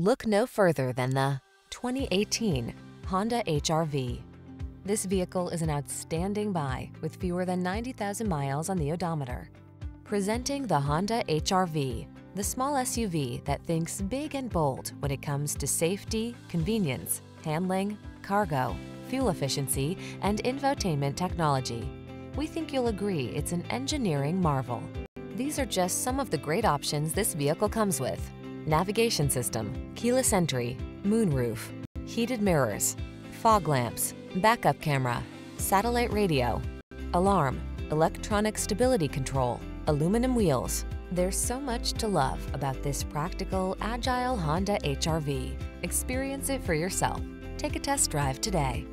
Look no further than the 2018 Honda HRV. This vehicle is an outstanding buy with fewer than 90,000 miles on the odometer. Presenting the Honda HRV, the small SUV that thinks big and bold when it comes to safety, convenience, handling, cargo, fuel efficiency, and infotainment technology. We think you'll agree it's an engineering marvel. These are just some of the great options this vehicle comes with. Navigation system, keyless entry, moonroof, heated mirrors, fog lamps, backup camera, satellite radio, alarm, electronic stability control, aluminum wheels. There's so much to love about this practical, agile Honda HRV. Experience it for yourself. Take a test drive today.